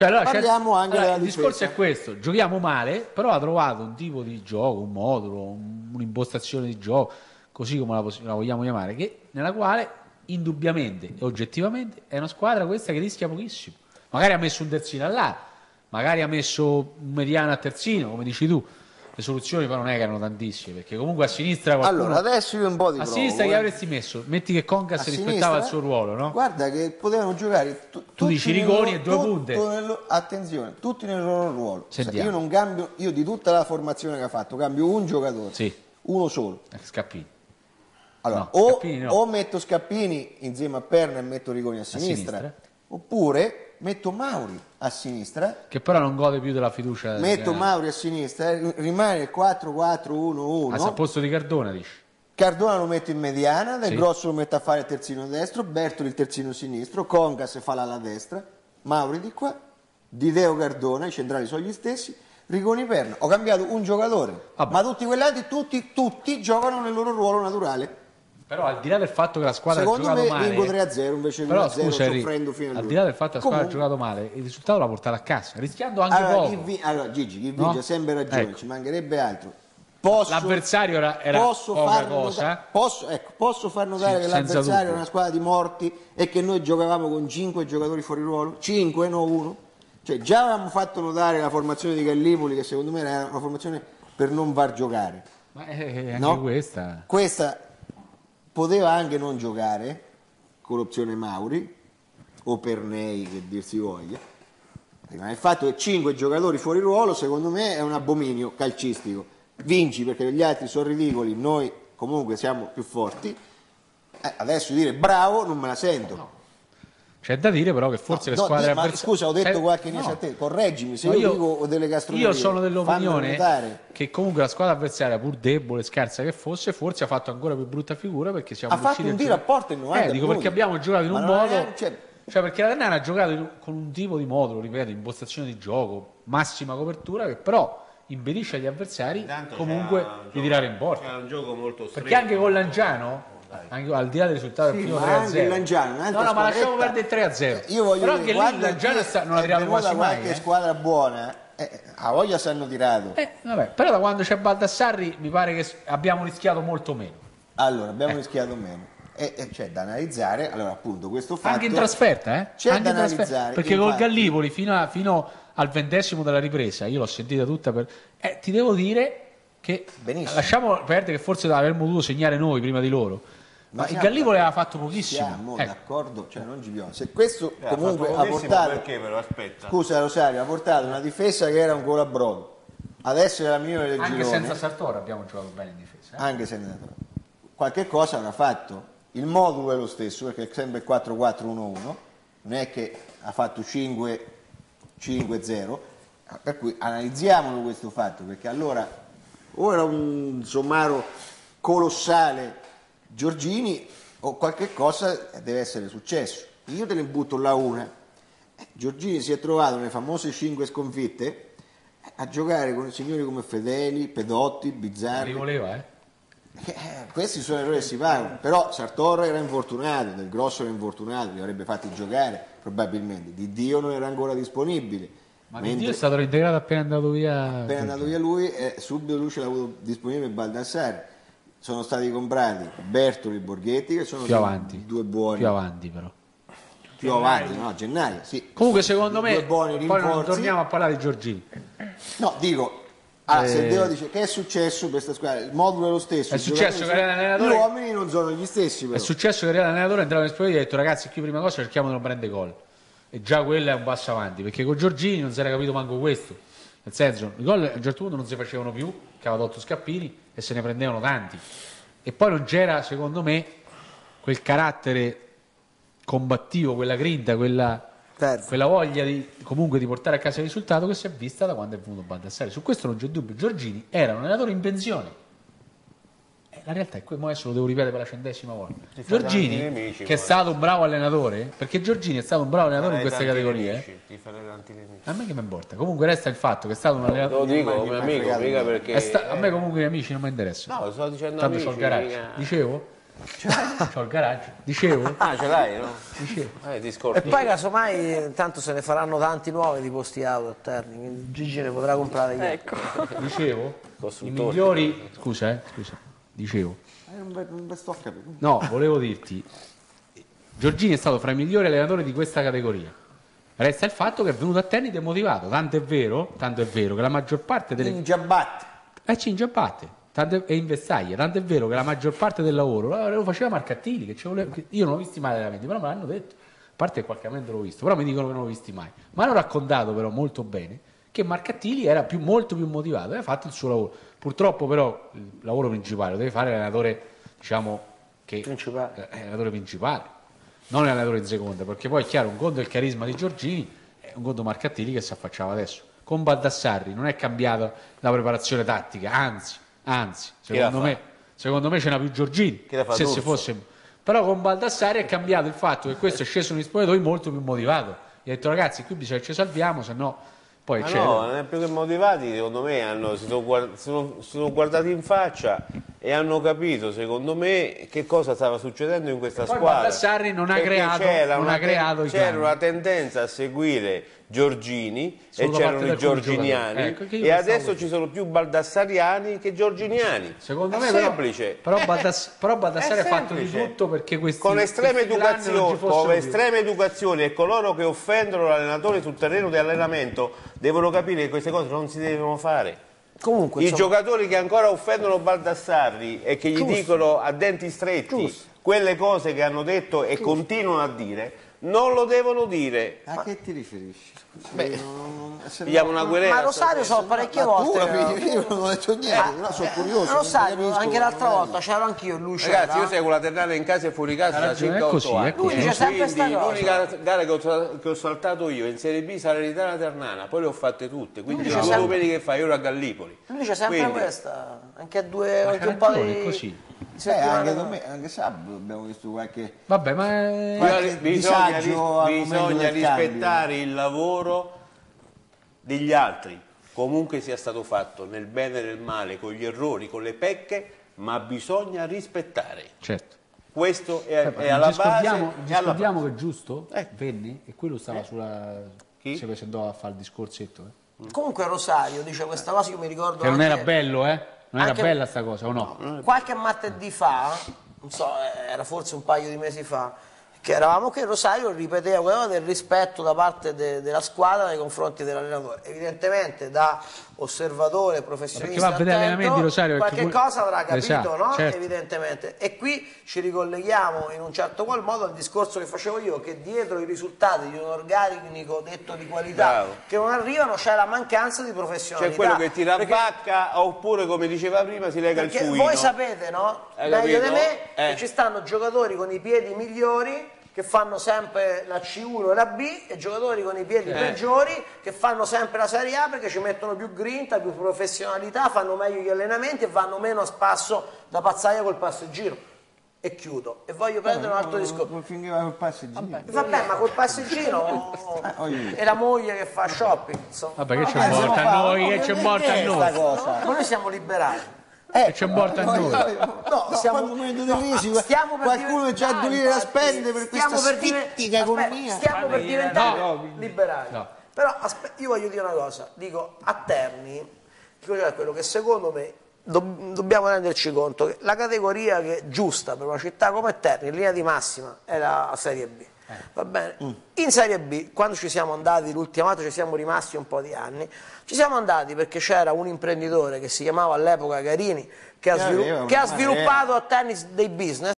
Cioè, allora, Parliamo anche allora, della Il discorso difesa. è questo: giochiamo male, però ha trovato un tipo di gioco, un modulo, un- un'impostazione di gioco, così come la, possi- la vogliamo chiamare, che, nella quale indubbiamente e oggettivamente è una squadra questa che rischia pochissimo. Magari ha messo un terzino là, magari ha messo un mediano a terzino, come dici tu. Le soluzioni però non è che erano tantissime, perché comunque a sinistra qualcuno... Allora, adesso io un po' di a provo, sinistra eh. avresti messo? Metti che Concas A rispettava sinistra? il suo ruolo, no? Guarda che potevano giocare tu- tutti dici Rigoni e due punte. nel- attenzione, tutti nel loro ruolo. Se Sentiamo. Io non cambio, io di tutta la formazione che ha fatto, cambio un giocatore, Sì. uno solo. Eh, Scappini. Allora, No, o, Scappini no. o metto Scappini insieme a Perna e metto Rigoni a sinistra, sinistra. oppure metto Mauri a sinistra, Che però non gode più della fiducia. metto eh, Mauri a sinistra, eh, rimane il 4-4-1-1. Al posto di Cardona, dici? Cardona lo metto in mediana, Del Sì. Grosso lo metto a fare il terzino destro, Bertoli il terzino sinistro, Concas fa l'ala destra, Mauri di qua, Di Deo Cardona, i centrali sono gli stessi, Rigoni Perna. Ho cambiato un giocatore, Vabbè. ma tutti quelli altri, tutti, tutti giocano nel loro ruolo naturale. Però al di là del fatto che la squadra Secondo ha giocato me male, vinco 3-0 invece però 1-0 scusa, Eri, soffrendo fino al di là del fatto che la squadra ha Comunque- giocato male, il risultato l'ha portato a casa, rischiando anche Allora, poco. chi vi- allora, Gigi, chi No? vince ha sempre ragione, Ecco. ci mancherebbe altro. Posso, L'avversario era- era posso poca far cosa. notare, posso, ecco, posso far notare Sì, che l'avversario dubbio. era una squadra di morti e che noi giocavamo con 5 giocatori fuori ruolo? 5, no 1? Cioè, già avevamo fatto notare la formazione di Gallipoli, che secondo me era una formazione per non far giocare. Ma eh, anche No? questa. Questa poteva anche non giocare con l'opzione Mauri o Pernei che dir si voglia. Ma il fatto che 5 giocatori fuori ruolo secondo me è un abominio calcistico. Vinci perché gli altri sono ridicoli, noi comunque siamo più forti. Eh, adesso dire bravo non me la sento. C'è da dire però che forse No, le no, squadre ma avversa- scusa, ho detto Eh, qualche no. inesattezza, correggimi se No, io, dico delle castronerie. io sono dell'opinione che comunque la squadra avversaria, pur debole, scarsa che fosse, forse ha fatto ancora più brutta figura perché siamo Ha fatto riusciti un a tiro a porta in 90 Eh, dico perché abbiamo giocato in Ma un modo... è- cioè- Cioè, perché la Ternana ha giocato in- con un tipo di modulo, ripeto, impostazione di gioco, massima copertura, che però impedisce agli avversari Intanto comunque un di gioco- tirare in porta. C'era un gioco molto stretto. Perché anche con Lanciano, anche al di là del risultato del Sì, primo ma 3 anche il Lanciano, un'altra No, no, ma lasciamo perdere il 3 a 0. Io voglio Però dire, anche lì è- sta- non la venuta quasi mai. qualche eh. squadra buona, eh, a voglia si hanno tirato. Eh, vabbè, però da quando c'è Baldassarri mi pare che abbiamo rischiato molto meno. Allora, abbiamo rischiato meno. E, e c'è da analizzare, allora appunto questo fatto... Anche in trasferta, eh? C'è Anche da in trasferta. analizzare, Perché col infatti. Gallipoli fino, a- fino al ventesimo della ripresa, io l'ho sentita tutta per... Eh, ti devo dire che... Benissimo. Lasciamo perdere che forse avremmo dovuto segnare noi prima di loro. Ma, il siamo Gallipoli aveva fatto pochissimo. Siamo Ecco. d'accordo, cioè non ci piove. Se questo Eh, ha comunque ha portato... Perché però aspetta. Scusa Rosario, ha portato una difesa che era un gol a brodo. Adesso è la migliore del Anche girone. senza Sartora abbiamo giocato bene in difesa. eh. anche se ne qualche cosa avrà fatto. Il modulo è lo stesso perché è sempre 4-4-1-1, non è che ha fatto 5-5-0, per cui analizziamolo questo fatto perché allora o era un sommaro colossale Giorgini o qualche cosa deve essere successo. Io te ne butto là una. Eh, Giorgini si è trovato nelle famose 5 sconfitte a giocare con signori come Fedeli, Pedotti, Bizzarri. li voleva, eh? Eh, questi sono errori che si pagano, però Sartor era infortunato, Del Grosso era infortunato, li avrebbe fatti giocare probabilmente, Di Dio non era ancora disponibile, Ma Di mentre Dio è stato reintegrato appena andato via. appena andato via lui eh, subito lui ce l'ha avuto disponibile Baldassare, sono stati comprati Bertoli e Borghetti che sono più due- avanti. due buoni, Più avanti però. più avanti, no? Gennaio, sì. Comunque secondo me, Due buoni poi non torniamo a parlare di Giorgini. No, dico, ah, se Eh. devo dire che è successo per questa squadra, il modulo è lo stesso, È successo che l'allenatore- gli uomini non sono gli stessi È però. successo che l'allenatore è entrato in spogliatoio e ha detto ragazzi qui prima cosa cerchiamo di non prendere gol. E già quello è un passo avanti, perché con Giorgini non si era capito manco questo. Nel senso, i gol a un certo punto non si facevano più, tolto Scappini e se ne prendevano tanti. E poi non c'era, secondo me, quel carattere combattivo, quella grinta, quella, quella voglia di, comunque di portare a casa il risultato che si è vista da quando è venuto Baldassare. Su questo non c'è dubbio. Giorgini era un allenatore in pensione. Eh, La realtà è che mo adesso lo devo ripetere per la centesima volta. Ti Giorgini, nemici, che è stato un bravo allenatore, perché Giorgini è stato un bravo allenatore in queste categorie. nemici, Ti farei tanti nemici. eh. A me che mi importa. Comunque resta il fatto che è stato un Lo allenatore. dico mai- come amico, fregato mica niente. perché... sta- a me comunque gli amici non mi interessano. No, lo sto dicendo Tanto amici, c'ho il garage. Dicevo? C'ho il garage. Dicevo? Ah, ce l'hai, no? Dicevo. Eh, E poi casomai tanto se ne faranno tanti nuovi di posti auto a Terni, quindi Gigi ne potrà comprare gli altri. Ecco. Dicevo? I Costruttori. migliori... Scusa, eh, scusa. Dicevo. Eh, non non ve sto a capire. No, volevo dirti, Giorgini è stato fra i migliori allenatori di questa categoria. Resta il fatto che è venuto a Terni demotivato, tanto è vero, tanto è vero che la maggior parte delle... In Giabbat. Eh, Cingia batte, tanto è... in vestaglia, tanto è vero che la maggior parte del lavoro lo faceva Marcattini, che voleva- che io non l'ho visti mai allenamenti, però me l'hanno detto. A parte che qualche allenamento l'ho visto, però mi dicono che non l'ho visti mai. Ma hanno raccontato però molto bene che Marcattini era più, molto più motivato, aveva fatto il suo lavoro. Purtroppo però il lavoro principale lo deve fare l'allenatore, diciamo, che Principale. eh, è l'allenatore principale, non l'allenatore in seconda, perché poi è chiaro, un conto è il carisma di Giorgini e un conto Marcattini che si affacciava adesso. Con Baldassarri non è cambiata la preparazione tattica, anzi, anzi, secondo me, secondo me ce n'ha più Giorgini, se si fosse... Però con Baldassarri è cambiato il fatto che questo è sceso negli spogliatoi molto più motivato. Gli ha detto ragazzi qui bisogna che ci salviamo, se no poi no, non è più che motivati, secondo me hanno, si, sono guard- sono- si sono guardati in faccia e hanno capito, secondo me, che cosa stava succedendo in questa Poi squadra. Baldassarri non ha creato- c'era una clan. una tendenza a seguire Giorgini Solo e c'erano i giorginiani. Ecco, e adesso ci sono più baldassariani che giorginiani. Secondo È me però, semplice. però, Baldass- però Baldassarri È ha fatto di tutto perché questi con estrema educazione, con estrema educazione e coloro che offendono l'allenatore sul terreno di allenamento devono capire che queste cose non si devono fare. Comunque, I insomma, giocatori che ancora offendono Baldassarri e che gli Giusto. dicono a denti stretti Giusto. quelle cose che hanno detto e continuano a dire, non lo devono dire. A che ti riferisci? Beh, non, no- Pigliamo una querela. ma Rosario so parecchie Ma tu volte. capisci? Io non ho detto niente, però sono curioso. Rosario, non capisco anche l'altra volta c'ero anch'io lui c'era. Ragazzi, io seguo la Ternana in casa e fuori casa da ragione, 5 è così, 8 è anni. Lui dice sempre Quindi l'unica gara che ho, che ho saltato io in Serie B Salernitana Ternana, poi le ho fatte tutte. Quindi due sempre- che fa, io ero a Gallipoli. Lui dice sempre Quindi- questa, anche a due, Ma anche un po' di... così. Di Eh, anche, domen- anche sabato abbiamo visto qualche... Vabbè, ma è- Qualche bisogna, bisogna del cambio. rispettare il lavoro degli altri, comunque sia stato fatto nel bene e nel male, con gli errori, con le pecche, ma bisogna rispettare. certo. Questo è, Eh, è alla base. ci scordiamo che giusto Eh. venne e quello stava sulla Chi? si presentò a fare il discorsetto eh. Comunque Rosario dice questa cosa, io mi ricordo che non era bello eh non era Anche- bella sta cosa o no? Qualche martedì fa, non so, eh, era forse un paio di mesi fa, che eravamo che Rosario ripeteva quella del rispetto da parte de- della squadra nei confronti dell'allenatore. Evidentemente da osservatore, professionista Perché attento, allenamenti, Rosario, perché qualche que- cosa avrà capito, Esatto, no? certo. Evidentemente. E qui ci ricolleghiamo in un certo qual modo al discorso che facevo io, che dietro i risultati di un organico detto di qualità Bravo. che non arrivano c'è la mancanza di C'è professionalità. quello che ti Perché- rabbacca oppure come diceva prima si lega il perché voi sapete, no? Meglio di me, Eh. che ci stanno giocatori con i piedi migliori che fanno sempre la C1 e la B e giocatori con i piedi peggiori che fanno sempre la Serie A perché ci mettono più grinta, più professionalità, fanno meglio gli allenamenti e vanno meno a spasso da pazzaia col passeggino. E chiudo. E voglio prendere un altro discorso. Finché col passeggino. Vabbè, ma col passeggino voglio è la moglie che fa shopping, insomma. vabbè che c'è Eh, morta a noi che oh, c'è morta a noi? Ma noi siamo liberati. Che c'è morta a noi No, No, siamo- quando momento di no, crisi, stiamo per qualcuno c'ha dai, 2 lire da spendere per questa per spittica aspetta, economia. Stiamo per diventare No. liberali. No. Però aspe- io voglio dire una cosa, dico a Terni, dico cioè quello che secondo me dob- dobbiamo renderci conto che la categoria che è giusta per una città come Terni, in linea di massima, è la Serie B. Va bene? In Serie B, quando ci siamo andati l'ultima volta, ci siamo rimasti un po' di anni, ci siamo andati perché c'era un imprenditore che si chiamava all'epoca Carini, che ha, svilu- che ha sviluppato a tennis dei business